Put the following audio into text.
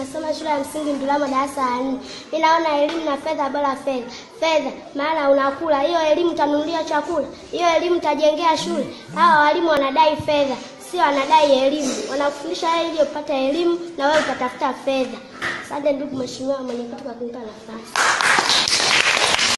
Nasoma shule ya msingi Ndulama darasa la nne. Mimi naona elimu na fedha bora fedha. Fedha maana unakula. Hiyo elimu utanunulia chakula. Hiyo elimu utajengea shule. Hawa walimu wanadai fedha, sio wanadai elimu. Wanakufundisha wewe ili upate elimu na wewe utatafuta fedha. Asante ndugu mheshimiwa mwenyekiti kwa kunipa nafasi.